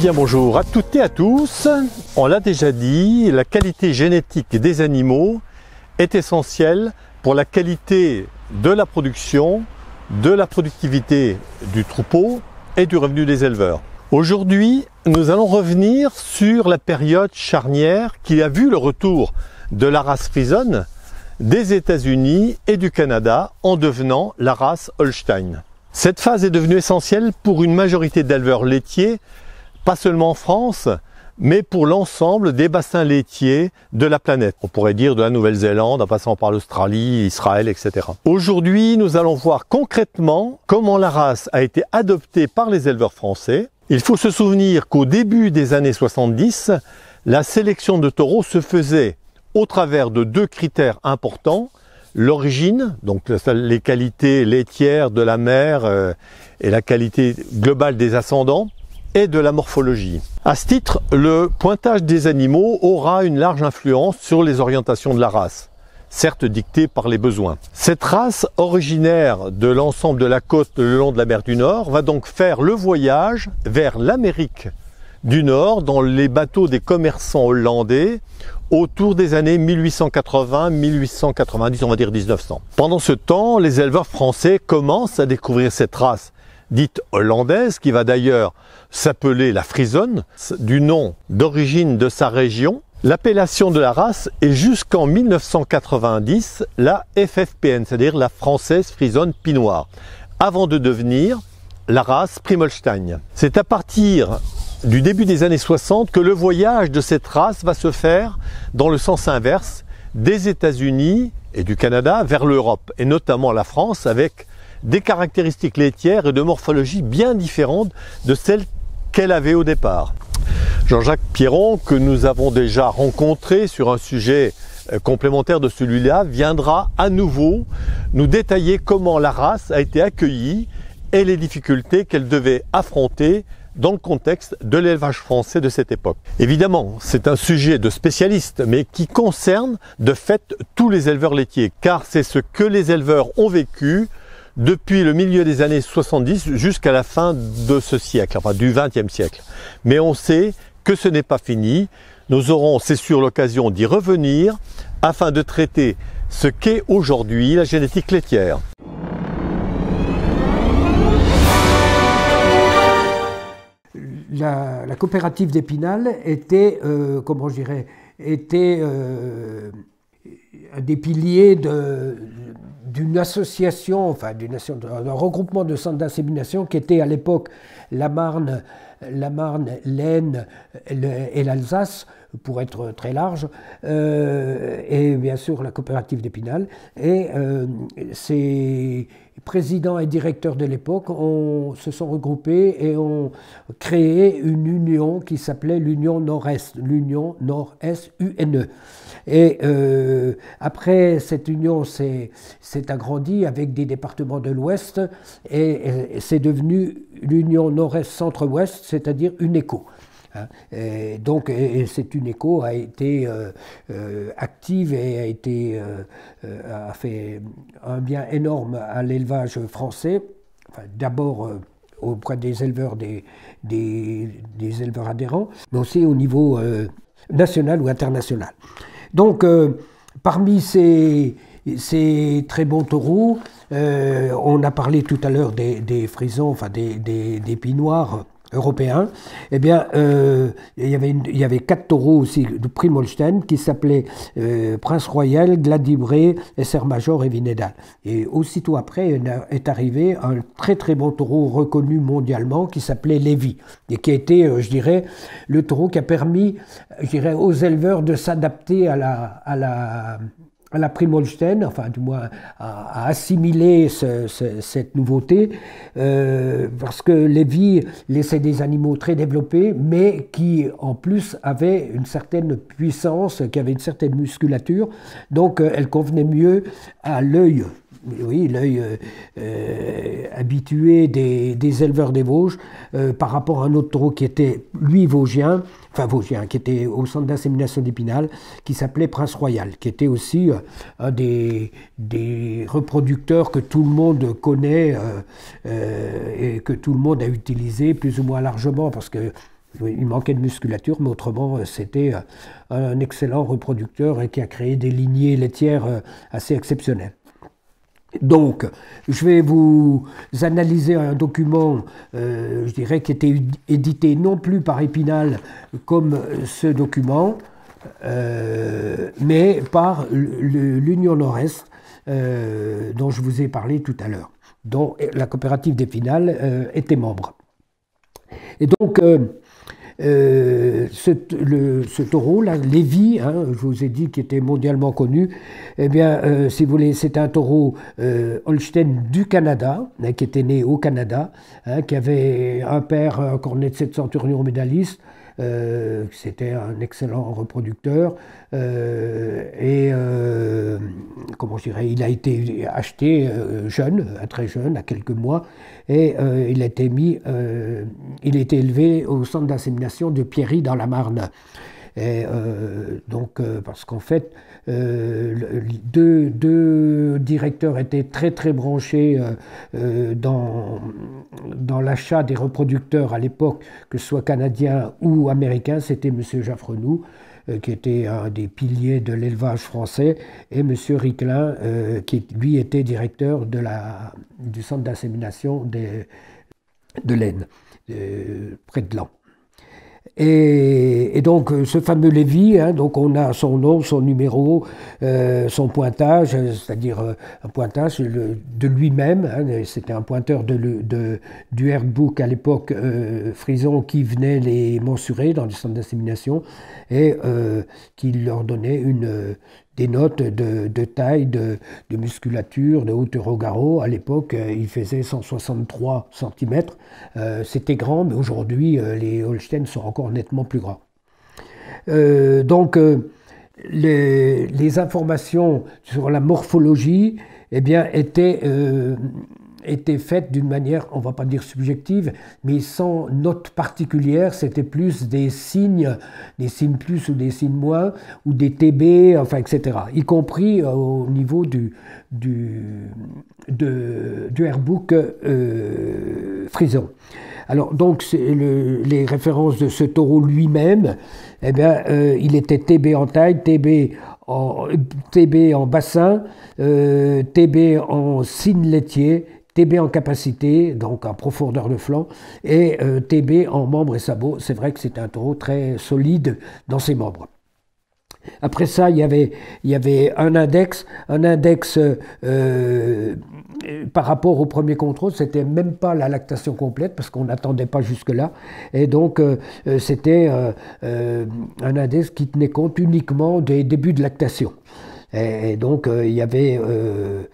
bien bonjour à toutes et à tous. On l'a déjà dit, la qualité génétique des animaux est essentielle pour la qualité de la production, de la productivité du troupeau et du revenu des éleveurs. Aujourd'hui, nous allons revenir sur la période charnière qui a vu le retour de la race Frison des États-Unis et du Canada en devenant la race Holstein. Cette phase est devenue essentielle pour une majorité d'éleveurs laitiers, pas seulement en France, mais pour l'ensemble des bassins laitiers de la planète. On pourrait dire de la Nouvelle-Zélande en passant par l'Australie, Israël, etc. Aujourd'hui, nous allons voir concrètement comment la race a été adoptée par les éleveurs français il faut se souvenir qu'au début des années 70, la sélection de taureaux se faisait au travers de deux critères importants, l'origine, donc les qualités laitières de la mère euh, et la qualité globale des ascendants, et de la morphologie. À ce titre, le pointage des animaux aura une large influence sur les orientations de la race certes dictée par les besoins. Cette race, originaire de l'ensemble de la côte le long de la mer du Nord, va donc faire le voyage vers l'Amérique du Nord dans les bateaux des commerçants hollandais autour des années 1880-1890, on va dire 1900. Pendant ce temps, les éleveurs français commencent à découvrir cette race dite hollandaise, qui va d'ailleurs s'appeler la Frisonne, du nom d'origine de sa région, L'appellation de la race est jusqu'en 1990 la FFPN, c'est-à-dire la française frisonne pinoire, avant de devenir la race Primolstein. C'est à partir du début des années 60 que le voyage de cette race va se faire dans le sens inverse des États-Unis et du Canada vers l'Europe, et notamment la France, avec des caractéristiques laitières et de morphologie bien différentes de celles qu'elle avait au départ. Jean-Jacques Pierron, que nous avons déjà rencontré sur un sujet euh, complémentaire de celui-là, viendra à nouveau nous détailler comment la race a été accueillie et les difficultés qu'elle devait affronter dans le contexte de l'élevage français de cette époque. Évidemment, c'est un sujet de spécialiste, mais qui concerne de fait tous les éleveurs laitiers, car c'est ce que les éleveurs ont vécu depuis le milieu des années 70 jusqu'à la fin de ce siècle, enfin du XXe siècle. Mais on sait que ce n'est pas fini. Nous aurons, c'est sûr, l'occasion d'y revenir afin de traiter ce qu'est aujourd'hui la génétique laitière. La, coopérative d'Épinal était, euh, comment je dirais, était euh, des piliers d'une association, enfin d'un regroupement de centres d'insémination qui était à l'époque la Marne, la Marne, l'Aisne et l'Alsace, pour être très large, euh, et bien sûr la coopérative d'Épinal. Et euh, ces présidents et directeurs de l'époque se sont regroupés et ont créé une union qui s'appelait l'Union Nord-Est, l'Union Nord-Est UNE. Et euh, après, cette union s'est agrandie avec des départements de l'Ouest et, c'est devenu l'Union Nord-Est-Centre-Ouest, c'est-à-dire UNECO. Hein. Donc, cette UNECO a été euh, euh, active et a, été, a fait un bien énorme à l'élevage français. D'abord auprès des éleveurs, des, des, éleveurs adhérents, mais aussi au niveau national ou international. Donc, euh, parmi ces, très bons taureaux, euh, on a parlé tout à l'heure des, frisons, enfin des, des, des pinoirs européen, eh bien, euh, il, y avait il y avait quatre taureaux aussi de Primolstein qui s'appelaient euh, Prince Royal, Gladibré, Esser Major et Vinedal. Et aussitôt après est arrivé un très très bon taureau reconnu mondialement qui s'appelait Lévy et qui a été, euh, je dirais, le taureau qui a permis, je dirais, aux éleveurs de s'adapter à la, à la à la Primolstein, enfin du moins à, assimiler cette nouveauté, euh, parce que Lévy laissait des animaux très développés, mais qui en plus avaient une certaine puissance, qui avaient une certaine musculature, donc euh, elle convenait mieux à l'œil oui, l'œil euh, euh, habitué des, éleveurs des Vosges euh, par rapport à un autre taureau qui était, lui, vosgien, enfin vosgien, qui était au centre d'insémination d'Épinal, qui s'appelait Prince Royal, qui était aussi un des, des, reproducteurs que tout le monde connaît et que tout le monde a utilisé plus ou moins largement, parce que Il manquait de musculature, mais autrement, c'était un excellent reproducteur et qui a créé des lignées laitières assez exceptionnelles. Donc, je vais vous analyser un document, euh, je dirais, qui était édité non plus par Épinal comme ce document, euh, mais par l'Union Nord-Est, euh, dont je vous ai parlé tout à l'heure, dont la coopérative d'Épinal était membre. Et donc, euh, ce, le, ce, taureau, là, Lévy, hein, je vous ai dit qu'il était mondialement connu, eh bien, euh, si vous voulez, c'est un taureau euh, Holstein du Canada, hein, qui était né au Canada, hein, qui avait un père, un cornet de 7 centurions médailliste, euh, c'était un excellent reproducteur. Euh, et euh, comment je dirais, il a été acheté jeune, très jeune, à quelques mois, et il a été mis, il a été élevé au centre d'insémination de Pierry dans la Marne. Et donc, parce qu'en fait, euh, deux, directeurs étaient très très branchés euh, euh, dans, l'achat des reproducteurs à l'époque, que ce soit canadien ou américain. C'était M. Jaffrenou qui était un des piliers de l'élevage français, et M. Riclin, qui lui était directeur du centre d'insémination de l'Aisne, près de Lan. Et, donc euh, ce fameux Lévy, hein, donc on a son nom, son numéro, euh, son pointage, c'est-à-dire euh, un pointage de lui-même. Hein, c'était un pointeur du Airbook à l'époque Frison qui venait les mensurer dans les centres d'insémination et qui leur donnait une, des notes de, taille, de, musculature, de hauteur au garrot. À l'époque, euh, il faisait 163 cm. Euh, c'était grand, mais aujourd'hui, euh, les Holstein sont encore nettement plus grands. donc, les, les, informations sur la morphologie eh bien, étaient était faite d'une manière, on va pas dire subjective, mais sans note particulière. C'était plus des signes, des signes plus ou des signes moins, ou des TB, enfin, etc. Y compris euh, au niveau du, du, du Airbook euh, Frison. Alors, donc, le, les références de ce taureau lui-même, eh bien, euh, il était TB en taille, TB en, TB en bassin, TB en signe laitier TB en capacité, donc en profondeur de flanc, et euh, TB en membres et sabots. C'est vrai que c'est un taureau très solide dans ses membres. Après ça, il y avait, un index, un index euh, par rapport au premier contrôle, c'était même pas la lactation complète parce qu'on n'attendait pas jusque-là, et donc euh, c'était un index qui tenait compte uniquement des débuts de lactation. Et, donc, euh, il y avait, euh,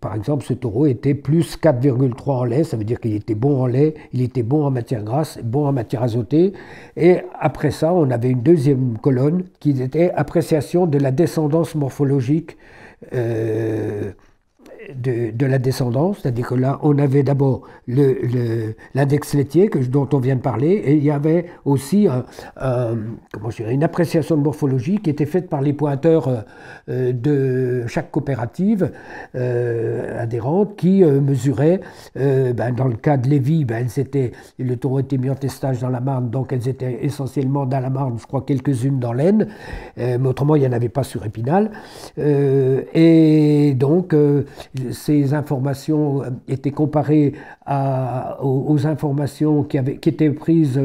par exemple, ce taureau était plus 4,3 en lait, ça veut dire qu'il était bon en lait, il était bon en matière grasse, bon en matière azotée. Et après ça, on avait une deuxième colonne qui était appréciation de la descendance morphologique. Euh, de, la descendance, c'est-à-dire que là, on avait d'abord l'index laitier que, dont on vient de parler, et il y avait aussi une appréciation de morphologie qui était faite par les pointeurs euh, de chaque coopérative euh, adhérente qui euh, mesuraient, ben, dans le cas de Lévis, ben, le taureau était mis en testage dans la Marne, donc elles étaient essentiellement dans la Marne, je crois quelques-unes dans l'Aisne, mais autrement il n'y en avait pas sur Épinal. et donc ces informations euh, étaient comparées aux, informations qui, qui étaient prises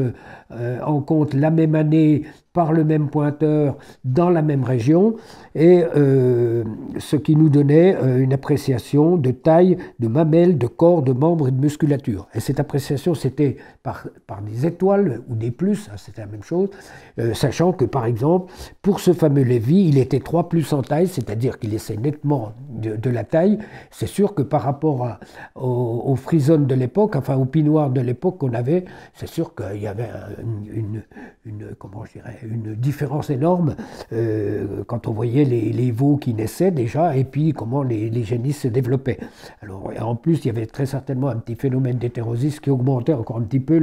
euh, en compte la même année par le même pointeur dans la même région, et euh, ce qui nous donnait euh, une appréciation de taille, de mamelles, de corps, de membres et de musculature. Et cette appréciation, c'était par, des étoiles ou des plus, hein, c'était la même chose, euh, sachant que par exemple, pour ce fameux Lévy, il était 3 plus en taille, c'est-à-dire qu'il essaie nettement de, la taille. C'est sûr que par rapport aux, de l'époque, enfin aux pinoirs de l'époque qu'on avait, c'est sûr qu'il y avait une, une, comment je dirais, une différence énorme euh, quand on voyait les, veaux qui naissaient déjà et puis comment les, génisses se développaient. En plus, il y avait très certainement un petit phénomène d'hétérosis qui augmentait encore un petit peu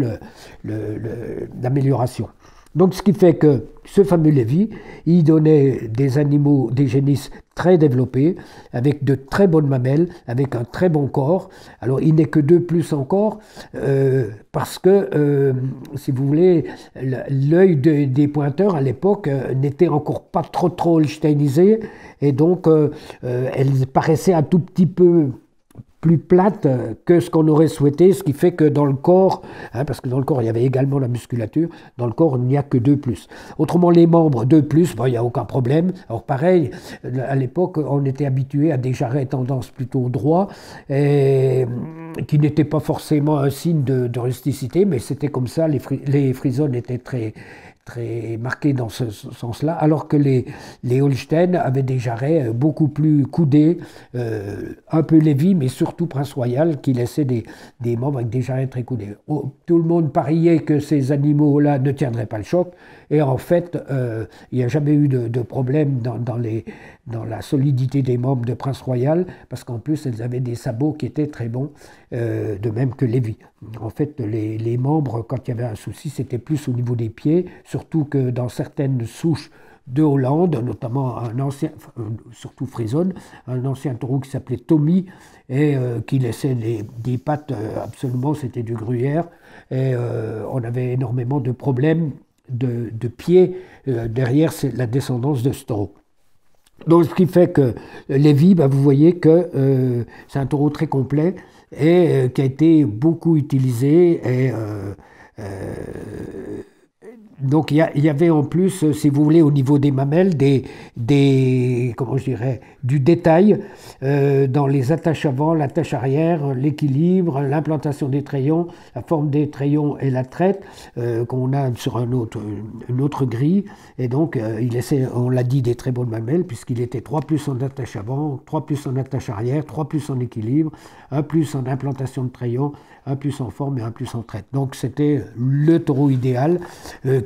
l'amélioration. Donc ce qui fait que ce fameux Lévy, il donnait des animaux, des génisses très développés, avec de très bonnes mamelles, avec un très bon corps. Alors il n'est que deux plus encore, euh, parce que, euh, si vous voulez, l'œil des pointeurs à l'époque euh, n'était encore pas trop trop holsteinisé, et donc elle paraissait un tout petit peu plus plate que ce qu'on aurait souhaité, ce qui fait que dans le corps, hein, parce que dans le corps il y avait également la musculature, dans le corps il n'y a que 2 plus. Autrement les membres 2 plus, il n'y a aucun problème. Alors pareil, à l'époque on était habitué à des jarrets tendance plutôt droit, et, qui n'étaient pas forcément un signe de, rusticité, mais c'était comme ça, les, les frisons étaient très très marqué dans ce sens-là, alors que les, Holstein avaient des jarrets euh, beaucoup plus coudés, euh, un peu Lévis, mais surtout Prince Royal, qui laissait des, membres avec des jarrets très coudés. Oh, tout le monde pariait que ces animaux-là ne tiendraient pas le choc, et en fait, euh, il n'y a jamais eu de, problème dans, la solidité des membres de Prince Royal, parce qu'en plus, elles avaient des sabots qui étaient très bons, de même que Lévis. En fait, les, membres, quand il y avait un souci, c'était plus au niveau des pieds, surtout que dans certaines souches de Hollande, notamment un ancien, euh, surtout Frison, un ancien taureau qui s'appelait Tommy, et qui laissait des, pattes absolument, c'était du gruyère, et on avait énormément de problèmes de, pied euh, derrière la descendance de ce taureau. Donc ce qui fait que Lévi, bah, vous voyez que euh, c'est un taureau très complet et euh, qui a été beaucoup utilisé et donc il y, avait en plus, euh, si vous voulez, au niveau des mamelles, des, des comment je dirais, du détail euh, dans les attaches avant, l'attache arrière, l'équilibre, l'implantation des trayons, la forme des trayons et la traite euh, qu'on a sur un autre, une autre grille. Et donc il laissait, on l'a dit, des très bonnes mamelles puisqu'il était 3 plus en attache avant, 3 plus en attache arrière, 3 plus en équilibre, 1 plus en implantation de trayons, 1 plus en forme et 1 plus en traite. Donc c'était le taureau idéal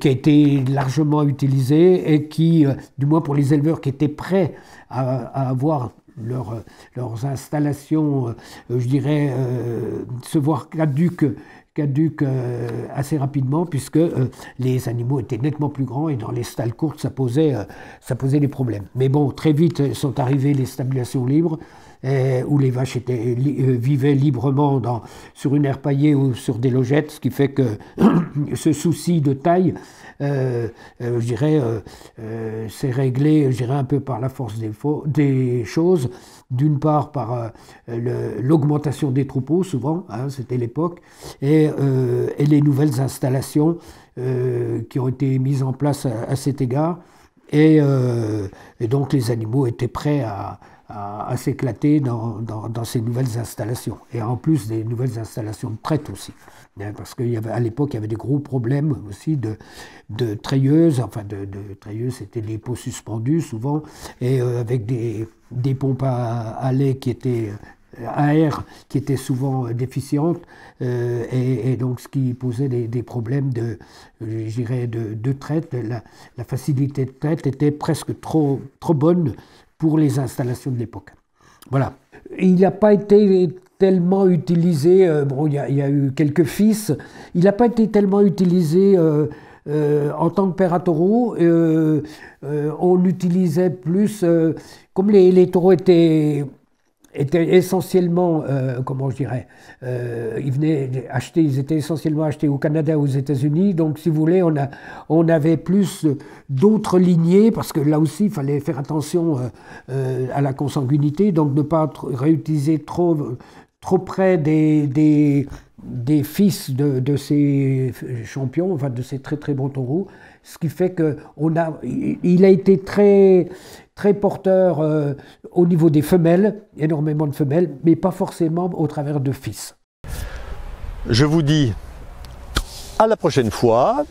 qui a été largement utilisé et qui, euh, du moins pour les éleveurs qui étaient prêts à, avoir leur, leurs installations, euh, je dirais, euh, se voir caduques caduque assez rapidement puisque les animaux étaient nettement plus grands et dans les stalles courtes ça posait, ça posait des problèmes. Mais bon, très vite sont arrivées les stabulations libres où les vaches étaient, vivaient librement sur une aire paillée ou sur des logettes, ce qui fait que ce souci de taille euh, euh, je dirais, euh, c'est réglé, un peu par la force des, choses. D'une part, par l'augmentation des troupeaux, souvent, hein, c'était l'époque, et, les nouvelles installations qui ont été mises en place à, cet égard. Et, donc les animaux étaient prêts à, à, s'éclater dans, dans, ces nouvelles installations. Et en plus des nouvelles installations de traite aussi. Parce qu'à l'époque, il y avait des gros problèmes aussi de, de treilleuses. Enfin, de, de treilleuses, c'était des pots suspendus souvent, et euh, avec des, des pompes à, lait qui étaient à air qui étaient souvent déficientes euh, et, donc ce qui posait des, des problèmes de, de, de traite. La, la, facilité de traite était presque trop, trop bonne pour les installations de l'époque. Voilà. Il n'a pas été tellement utilisé, euh, bon, il y, a, eu quelques fils, il n'a pas été tellement utilisé euh, euh, en tant que père à taureau. on utilisait plus, comme les, les taureaux étaient étaient essentiellement, euh, comment je dirais, euh, ils venaient acheter, ils étaient essentiellement achetés au Canada, aux États-Unis. Donc, si vous voulez, on, a, on avait plus d'autres lignées, parce que là aussi, il fallait faire attention euh, à la consanguinité, donc ne pas réutiliser trop, trop près des, des, des fils de, de, ces champions, enfin de ces très très bons taureaux. Ce qui fait que on a, il a été très, très porteur au niveau des femelles, énormément de femelles, mais pas forcément au travers de fils. Je vous dis à la prochaine fois,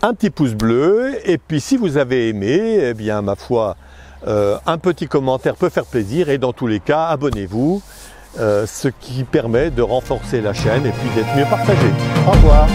un petit pouce bleu, et puis si vous avez aimé, eh bien ma foi, euh, un petit commentaire peut faire plaisir, et dans tous les cas, abonnez-vous, euh, ce qui permet de renforcer la chaîne et puis d'être mieux partagé. Au revoir